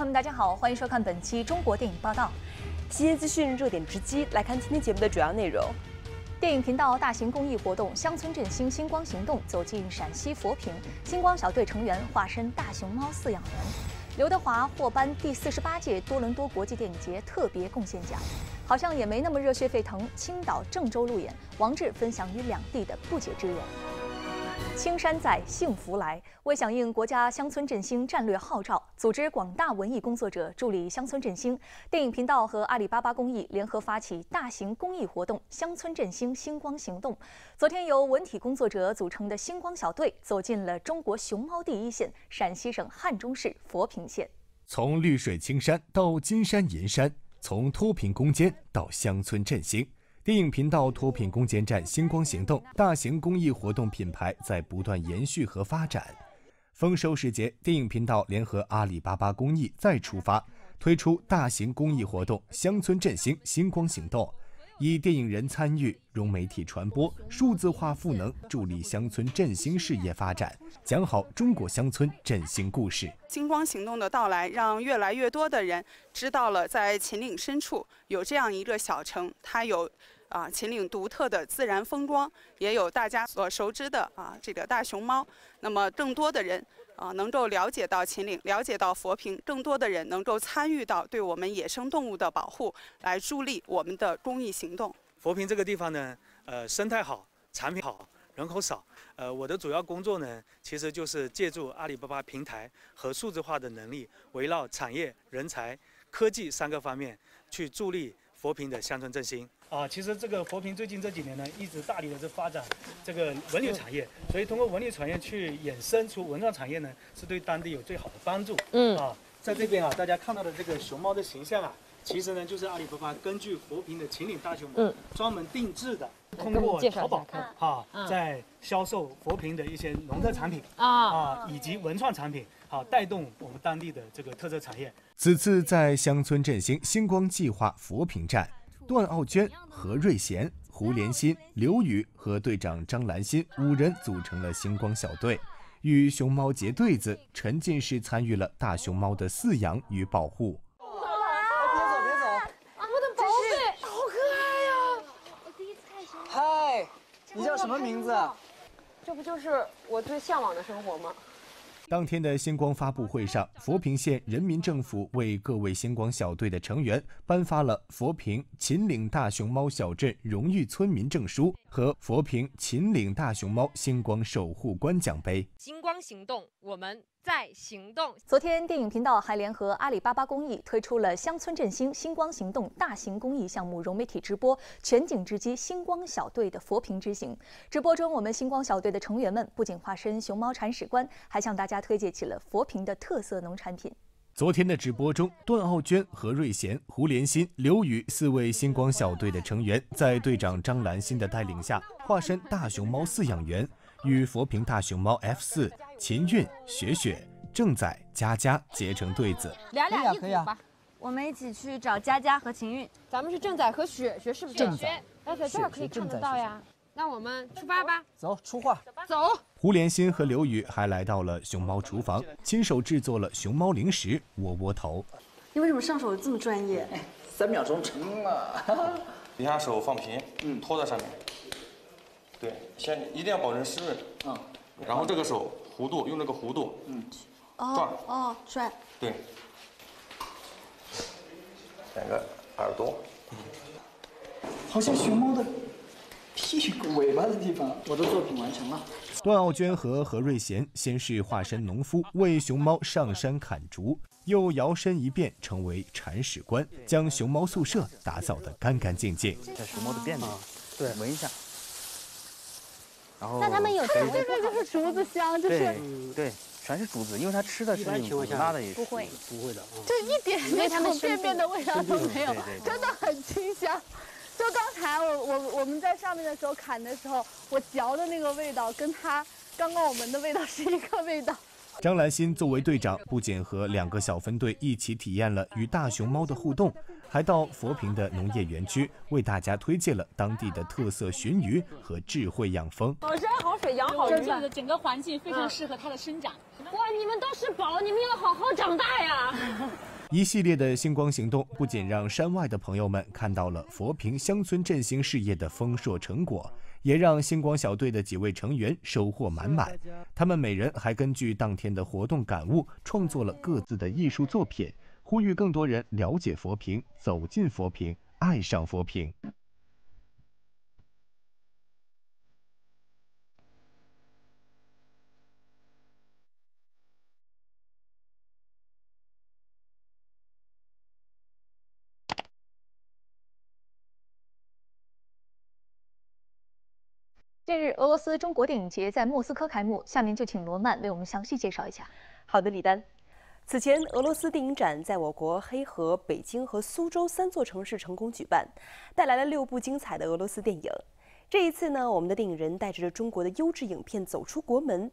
朋友们，大家好，欢迎收看本期中国电影报道。新鲜资讯，热点直击，来看今天节目的主要内容。电影频道大型公益活动“乡村振兴星光行动”走进陕西佛坪，星光小队成员化身大熊猫饲养员。刘德华获颁第四十八届多伦多国际电影节特别贡献奖。好像也没那么热血沸腾。青岛、郑州路演，王志分享与两地的不解之缘。青山在，幸福来。为响应国家乡村振兴战略号召，组织广大文艺工作者助力乡村振兴，电影频道和阿里巴巴公益联合发起大型公益活动“乡村振兴星光行动”。昨天，由文体工作者组成的星光小队走进了中国熊猫第一线——陕西省汉中市佛坪县。从绿水青山到金山银山，从脱贫攻坚到乡村振兴。电影频道脱贫攻坚战星光行动大型公益活动品牌在不断延续和发展。丰收时节，电影频道联合阿里巴巴公益再出发，推出大型公益活动“乡村振兴星光行动”。以电影人参与、融媒体传播、数字化赋能，助力乡村振兴事业发展，讲好中国乡村振兴故事。金光行动的到来，让越来越多的人知道了，在秦岭深处有这样一个小城，它有啊秦岭独特的自然风光，也有大家所熟知的啊这个大熊猫。那么更多的人。啊，能够了解到秦岭，了解到佛坪，更多的人能够参与到对我们野生动物的保护，来助力我们的公益行动。佛坪这个地方呢，呃，生态好，产品好，人口少。呃，我的主要工作呢，其实就是借助阿里巴巴平台和数字化的能力，围绕产业、人才、科技三个方面，去助力佛坪的乡村振兴。啊，其实这个佛坪最近这几年呢，一直大力的在发展这个文旅产业，所以通过文旅产业去衍生出文创产业呢，是对当地有最好的帮助。嗯啊，在这边啊，大家看到的这个熊猫的形象啊，其实呢就是阿里巴巴根据佛坪的秦岭大熊猫专门定制的，通过淘宝哈在销售佛坪的一些农特产品啊啊以及文创产品，好带动我们当地的这个特色产业。此次在乡村振兴星光计划佛坪站。段奥娟、何瑞贤、胡连新、刘宇和队长张兰心五人组成了星光小队，与熊猫结对子，沉浸式参与了大熊猫的饲养与保护。别走别走！啊，我的宝贝，好可爱呀！我第一次看熊猫。嗨，你叫什么名字？这不就是我最向往的生活吗？当天的星光发布会上，佛坪县人民政府为各位星光小队的成员颁发了佛坪秦岭大熊猫小镇荣誉村民证书和佛坪秦岭大熊猫星光守护官奖杯。星光行动，我们。在行动。昨天，电影频道还联合阿里巴巴公益推出了“乡村振兴星光行动”大型公益项目融媒体直播，全景直击星光小队的佛坪之行。直播中，我们星光小队的成员们不仅化身熊猫铲屎官，还向大家推介起了佛坪的特色农产品。昨天的直播中，段奥娟、何瑞贤、胡连新、刘宇四位星光小队的成员，在队长张兰心的带领下，化身大熊猫饲养员。与佛坪大熊猫 F 四、秦韵、雪雪、正仔、佳佳结成对子，俩俩一组吧。我们一起去找佳佳和秦韵。咱们是正仔和雪雪，是不是？正仔，哎，在这儿可以看得到呀。那我们出发吧。走，出发。走。胡连新和刘宇还来到了熊猫厨房，亲手制作了熊猫零食窝窝头。你为什么上手这么专业？三秒钟成了。你下手放平，嗯，托在上面。对，先一定要保证湿润，嗯，然后这个手弧度用这个弧度，嗯，转，哦，转，对，两个耳朵，好像熊猫的屁股尾巴的地方。我的作品完成了。段奥娟和何瑞贤先是化身农夫为熊猫上山砍竹，又摇身一变成为铲屎官，将熊猫宿舍打扫得干干净净。这熊猫的便便，对，闻一下。那他们有这个就是竹子香，就是对，全是竹子，因为它吃的是种子拉的也不会不会的，就一点那种便便的味道都没有，真的很清香。就刚才我我我们在上面的时候砍的时候，我嚼的那个味道，跟它刚刚我闻的味道是一个味道。张兰心作为队长，不仅和两个小分队一起体验了与大熊猫的互动。还到佛坪的农业园区，为大家推荐了当地的特色鲟鱼和智慧养蜂。好山好水养好鱼，这里的整个环境非常适合它的生长。哇，你们都是宝，你们要好好长大呀！一系列的星光行动不仅让山外的朋友们看到了佛坪乡村振兴事业的丰硕成果，也让星光小队的几位成员收获满满。他们每人还根据当天的活动感悟，创作了各自的艺术作品，呼吁更多人了解佛坪，走进佛坪，爱上佛坪。俄罗斯中国电影节在莫斯科开幕。下面就请罗曼为我们详细介绍一下。好的，李丹。此前，俄罗斯电影展在我国黑河、北京和苏州三座城市成功举办，带来了六部精彩的俄罗斯电影。这一次呢，我们的电影人带着着中国的优质影片走出国门，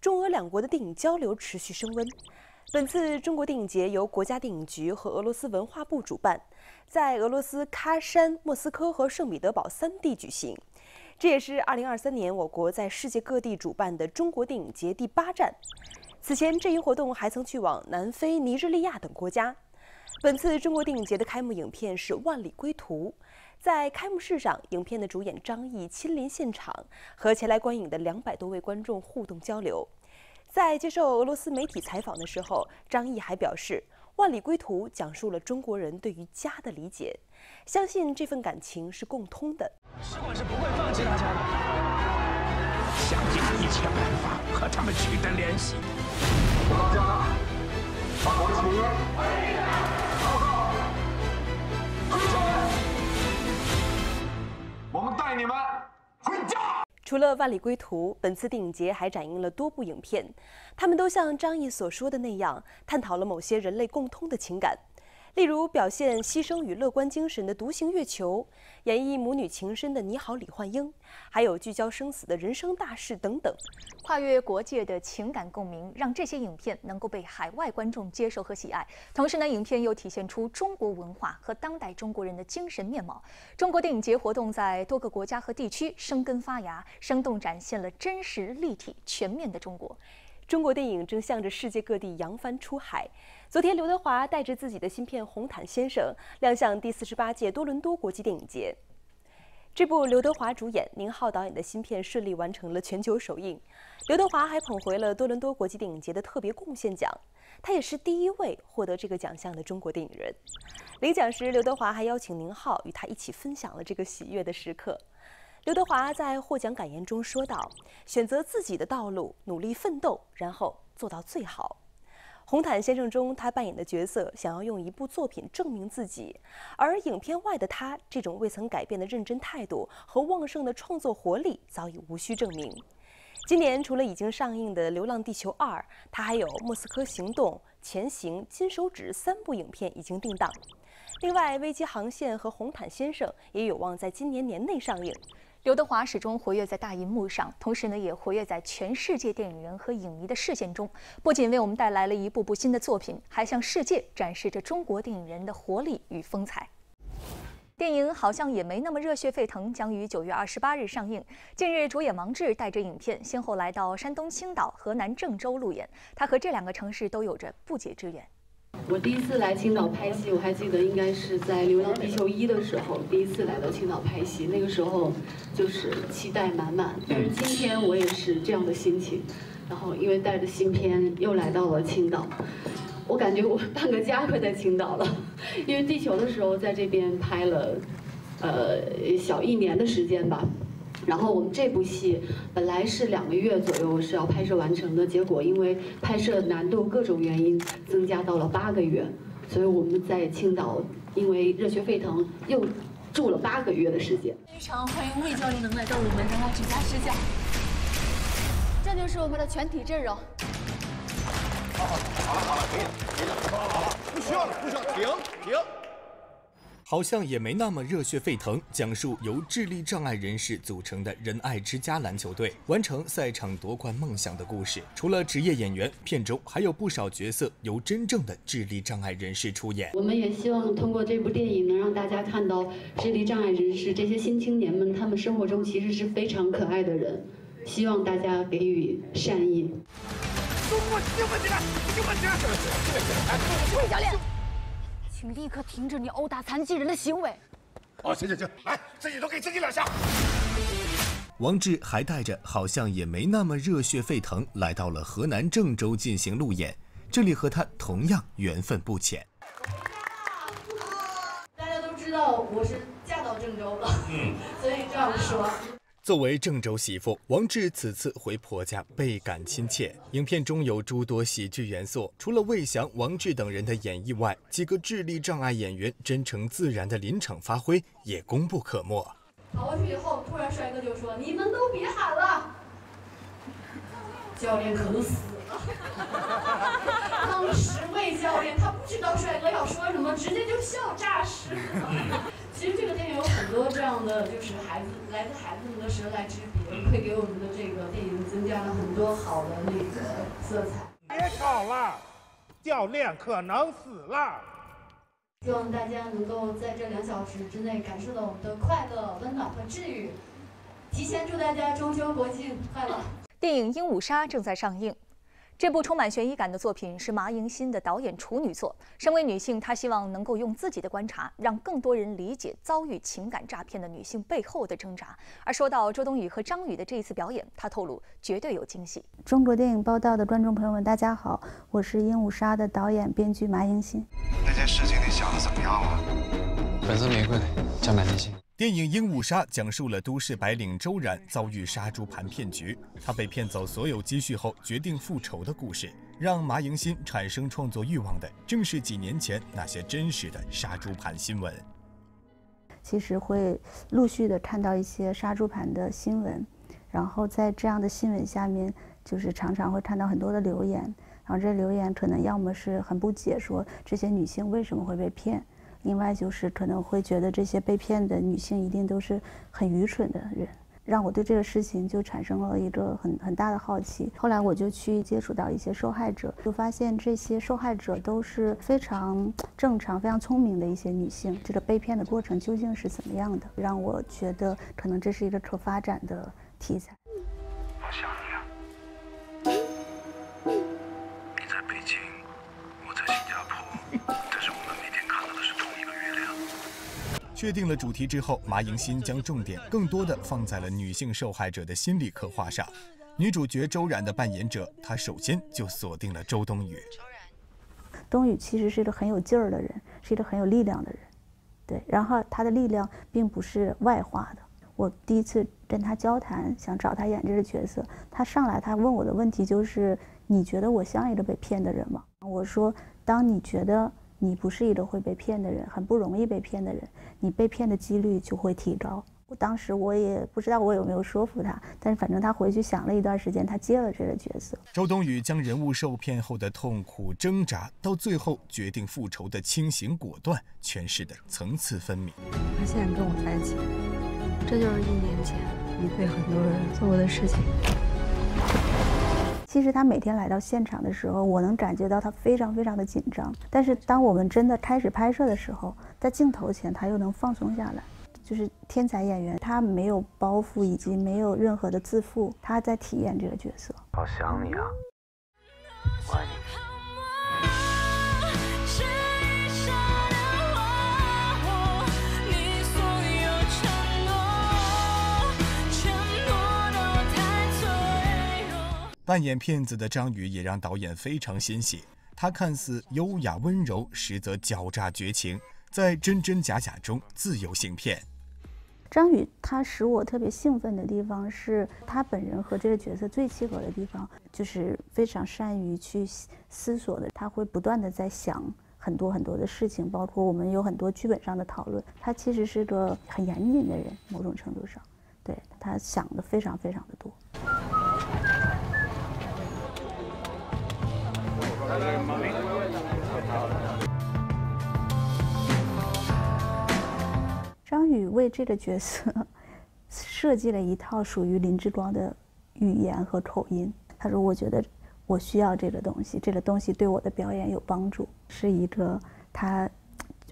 中俄两国的电影交流持续升温。本次中国电影节由国家电影局和俄罗斯文化部主办，在俄罗斯喀山、莫斯科和圣彼得堡三地举行。这也是二零二三年我国在世界各地主办的中国电影节第八站。此前，这一活动还曾去往南非、尼日利亚等国家。本次中国电影节的开幕影片是《万里归途》。在开幕式上，影片的主演张译亲临现场，和前来观影的两百多位观众互动交流。在接受俄罗斯媒体采访的时候，张译还表示，《万里归途》讲述了中国人对于家的理解。相信这份感情是共通的。使馆是不会放弃大家的，想尽一切办法和他们取得联系。大家，把国旗我们带你们回家。除了《万里归途》，本次电影节还展映了多部影片，他们都像张译所说的那样，探讨了某些人类共通的情感。例如表现牺牲与乐观精神的《独行月球》，演绎母女情深的《你好，李焕英》，还有聚焦生死的人生大事等等。跨越国界的情感共鸣，让这些影片能够被海外观众接受和喜爱。同时呢，影片又体现出中国文化和当代中国人的精神面貌。中国电影节活动在多个国家和地区生根发芽，生动展现了真实、立体、全面的中国。中国电影正向着世界各地扬帆出海。昨天，刘德华带着自己的新片《红毯先生》亮相第四十八届多伦多国际电影节。这部刘德华主演、宁浩导演的新片顺利完成了全球首映。刘德华还捧回了多伦多国际电影节的特别贡献奖，他也是第一位获得这个奖项的中国电影人。领奖时，刘德华还邀请宁浩与他一起分享了这个喜悦的时刻。刘德华在获奖感言中说道：“选择自己的道路，努力奋斗，然后做到最好。”《红毯先生》中，他扮演的角色想要用一部作品证明自己，而影片外的他，这种未曾改变的认真态度和旺盛的创作活力早已无需证明。今年除了已经上映的《流浪地球二》，他还有《莫斯科行动》《前行》《金手指》三部影片已经定档。另外，《危机航线》和《红毯先生》也有望在今年年内上映。刘德华始终活跃在大银幕上，同时呢，也活跃在全世界电影人和影迷的视线中。不仅为我们带来了一部部新的作品，还向世界展示着中国电影人的活力与风采。电影好像也没那么热血沸腾，将于九月二十八日上映。近日，主演王志带着影片先后来到山东青岛、河南郑州路演，他和这两个城市都有着不解之缘。我第一次来青岛拍戏，我还记得应该是在《流浪地球一》的时候，第一次来到青岛拍戏，那个时候就是期待满满。但是今天我也是这样的心情，然后因为带着新片又来到了青岛，我感觉我半个家快在青岛了。因为《地球》的时候在这边拍了，呃，小一年的时间吧。然后我们这部戏本来是两个月左右是要拍摄完成的，结果因为拍摄难度各种原因增加到了八个月，所以我们在青岛因为热血沸腾又住了八个月的时间。非常欢迎魏教练能来到我们的拉指甲支架，这就是我们的全体阵容。好好好了好了，可以了可以了，好了好了，不需要了不需要，停停。好像也没那么热血沸腾。讲述由智力障碍人士组成的仁爱之家篮球队完成赛场夺冠梦想的故事。除了职业演员，片中还有不少角色由真正的智力障碍人士出演。我们也希望通过这部电影，能让大家看到智力障碍人士这些新青年们，他们生活中其实是非常可爱的人。希望大家给予善意。中国，兴奋起来，兴奋起来！魏教练。请立刻停止你殴打残疾人的行为。哦，行行行，来，自己都给自己两下。王志还带着好像也没那么热血沸腾，来到了河南郑州进行路演。这里和他同样缘分不浅。大家都知道我是嫁到郑州了，嗯，所以这样说。作为郑州媳妇，王志此次回婆家倍感亲切。影片中有诸多喜剧元素，除了魏翔、王志等人的演绎外，几个智力障碍演员真诚自然的临场发挥也功不可没。跑过去以后，突然帅哥就说：“你们都别喊了，教练可能死了。”当时魏教练知道帅哥要说什么，直接就笑炸尸。其实这个电影有很多这样的，就是孩子来自孩子们的神来之笔，会给我们的这个电影增加了很多好的那个色彩。别吵了，教练可能死了。希望大家能够在这两小时之内感受到我们的快乐、温暖和治愈。提前祝大家中秋国庆快乐！电影《鹦鹉杀》正在上映。这部充满悬疑感的作品是马迎新的导演处女作。身为女性，她希望能够用自己的观察，让更多人理解遭遇情感诈骗的女性背后的挣扎。而说到周冬雨和张宇的这一次表演，她透露绝对有惊喜。中国电影报道的观众朋友们，大家好，我是《鹦鹉杀》的导演编剧马迎新。那件事情你想的怎么样了？粉色玫瑰，叫马迎新。电影《鹦鹉杀》讲述了都市白领周然遭遇杀猪盘骗局，他被骗走所有积蓄后决定复仇的故事。让马迎新产生创作欲望的，正是几年前那些真实的杀猪盘新闻。其实会陆续的看到一些杀猪盘的新闻，然后在这样的新闻下面，就是常常会看到很多的留言，然后这留言可能要么是很不解，说这些女性为什么会被骗。另外就是可能会觉得这些被骗的女性一定都是很愚蠢的人，让我对这个事情就产生了一个很很大的好奇。后来我就去接触到一些受害者，就发现这些受害者都是非常正常、非常聪明的一些女性。这个被骗的过程究竟是怎么样的？让我觉得可能这是一个可发展的题材。确定了主题之后，马迎新将重点更多的放在了女性受害者的心理刻画上。女主角周然的扮演者，她首先就锁定了周冬雨。冬雨其实是一个很有劲儿的人，是一个很有力量的人，对。然后她的力量并不是外化的。我第一次跟她交谈，想找她演这个角色，她上来她问我的问题就是：“你觉得我像一个被骗的人吗？”我说：“当你觉得。”你不是一个会被骗的人，很不容易被骗的人，你被骗的几率就会提高。我当时我也不知道我有没有说服他，但是反正他回去想了一段时间，他接了这个角色。周冬雨将人物受骗后的痛苦挣扎，到最后决定复仇的清醒果断，诠释的层次分明。他现在跟我在一起，这就是一年前你对很多人做过的事情。其实他每天来到现场的时候，我能感觉到他非常非常的紧张。但是当我们真的开始拍摄的时候，在镜头前他又能放松下来。就是天才演员，他没有包袱，以及没有任何的自负，他在体验这个角色。好想你啊，扮演骗子的张宇也让导演非常欣喜。他看似优雅温柔，实则狡诈绝情，在真真假假中自由行骗。张宇他使我特别兴奋的地方是他本人和这个角色最契合的地方，就是非常善于去思索的。他会不断的在想很多很多的事情，包括我们有很多剧本上的讨论。他其实是个很严谨的人，某种程度上，对他想的非常非常的多。张宇为这个角色设计了一套属于林志光的语言和口音。他说：“我觉得我需要这个东西，这个东西对我的表演有帮助。”是一个他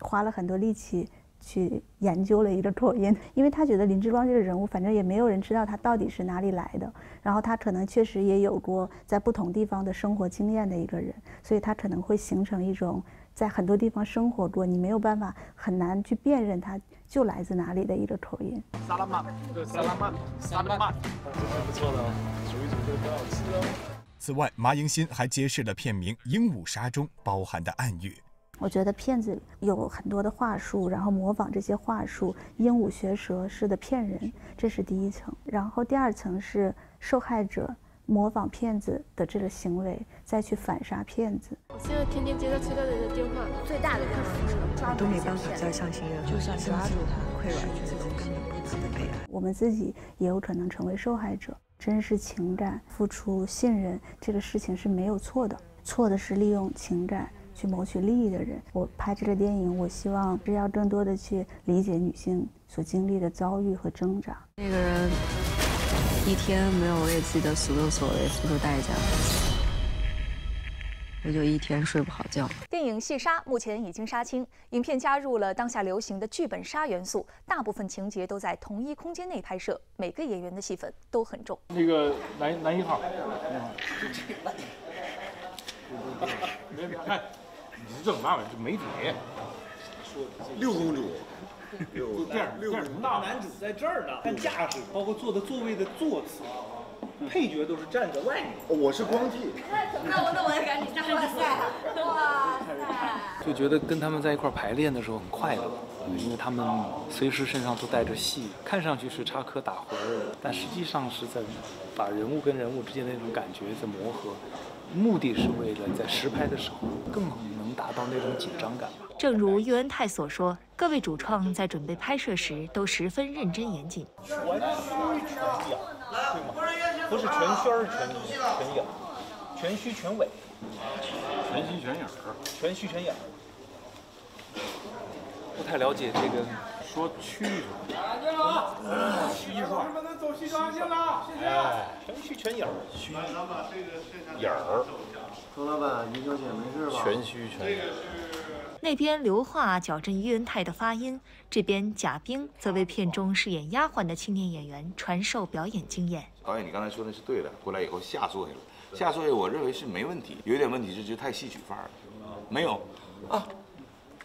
花了很多力气去研究了一个口音，因为他觉得林志光这个人物，反正也没有人知道他到底是哪里来的。然后他可能确实也有过在不同地方的生活经验的一个人，所以他可能会形成一种在很多地方生活过，你没有办法很难去辨认他就来自哪里的一个口音。萨拉曼，萨拉曼，萨拉曼，这是不错的哦，煮一煮就很好吃哦。此外，麻迎新还揭示了片名《鹦鹉杀》中包含的暗喻。我觉得骗子有很多的话术，然后模仿这些话术，鹦鹉学舌似的骗人，这是第一层。然后第二层是受害者模仿骗子的这个行为，再去反杀骗子。我现在天天接到催债人的电话，最大的困难是抓都没办法再相信任何人，就算抓住他，溃软之后根本不是他的悲哀。我们自己也有可能成为受害者。真实情感、付出、信任，这个事情是没有错的，错的是利用情感。去谋取利益的人，我拍这个电影，我希望是要更多的去理解女性所经历的遭遇和挣扎。那个人一天没有为自己的所作所为付出代价，我就一天睡不好觉。电影《细沙》目前已经杀青，影片加入了当下流行的剧本杀元素，大部分情节都在同一空间内拍摄，每个演员的戏份都很重。那个男男一号，你看。你是正嘛玩意儿？就媒体。六公主。六电影六公主。大男主在这儿呢，看架势，包括坐的座位的座次，配角都是站在外面。我是光替。那我那我也赶紧站。哇塞！哇塞！就觉得跟他们在一块排练的时候很快乐，因为他们随时身上都带着戏，看上去是插科打诨，但实际上是在把人物跟人物之间的那种感觉在磨合。目的是为了在实拍的时候更能达到那种紧张感。正如喻恩泰所说，各位主创在准备拍摄时都十分认真严谨。全虚全影，对吗？不是全宣儿全全影，全虚全尾，全虚全影全虚全影不太了解这个。说区是吧？蟋蟀。能不能走西装去了？谢谢。全虚全影儿。虚影儿。周老板，于小姐没事吧？全虚全影。那边刘化矫正于恩泰的发音，这边贾冰则为片中饰演丫鬟的青年演员传授表演经验。导演，你刚才说的是对的。回来以后下作业了，下作业我认为是没问题，有一点问题就是太戏曲范儿了。没有啊。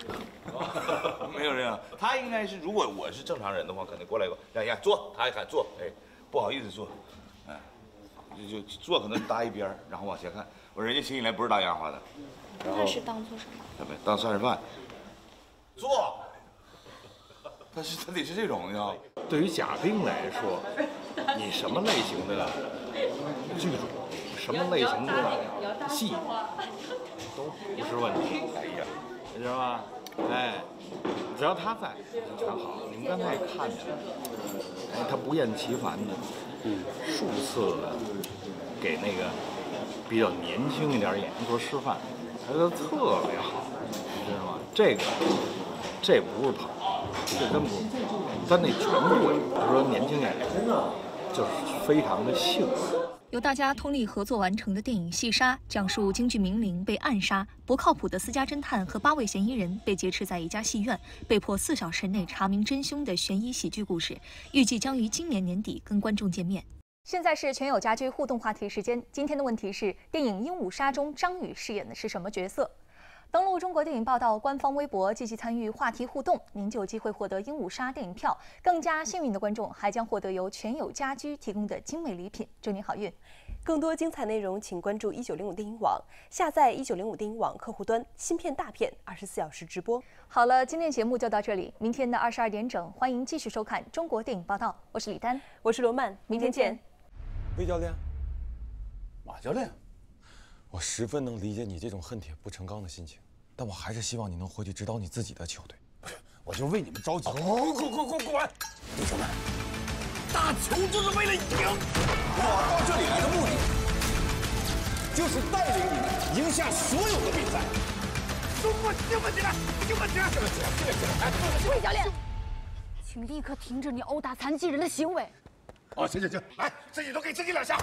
没有这样，他应该是，如果我是正常人的话，可能过来一个，让让坐，他一喊坐，哎，不好意思坐，哎，就就坐，可能搭一边然后往前看，我说人家请你来不是当丫鬟的，那是当做什么？怎么当涮肉饭？坐，他是他得是这种的。对于贾冰来说，你什么类型的剧组，什么类型的戏都不是问题。哎呀。你知道吧？哎，只要他在，就全好。你们刚才也看见了，哎，他不厌其烦的，嗯，数次的给那个比较年轻一点演员做示范，他都特别好，你知道吗？这个这不是捧，这真不是捧，他那全部，比如说年轻演员，就是非常的幸运。由大家通力合作完成的电影《戏杀》，讲述京剧名伶被暗杀、不靠谱的私家侦探和八位嫌疑人被劫持在一家戏院，被迫四小时内查明真凶的悬疑喜剧故事。预计将于今年年底跟观众见面。现在是全友家居互动话题时间，今天的问题是：电影《鹦鹉杀》中张宇饰演的是什么角色？登录中国电影报道官方微博，积极参与话题互动，您就有机会获得《鹦鹉杀》电影票。更加幸运的观众还将获得由全友家居提供的精美礼品。祝您好运！更多精彩内容，请关注一九零五电影网，下载一九零五电影网客户端，新片大片二十四小时直播。好了，今天节目就到这里，明天的二十二点整，欢迎继续收看中国电影报道。我是李丹，我是罗曼，明天见。魏教练，马教练，我十分能理解你这种恨铁不成钢的心情。但我还是希望你能回去指导你自己的球队。不是，我就为你们着急。滚滚滚滚滚！弟兄们，打球就是为了赢。我到这里来的目的，就是带领你们赢下所有的比赛。中国兴奋起来！兴奋起来！兴奋起来！兴奋起来！魏教练，请立刻停止你殴打残疾人的行为。哦，行行行，来，自己都给自己两下。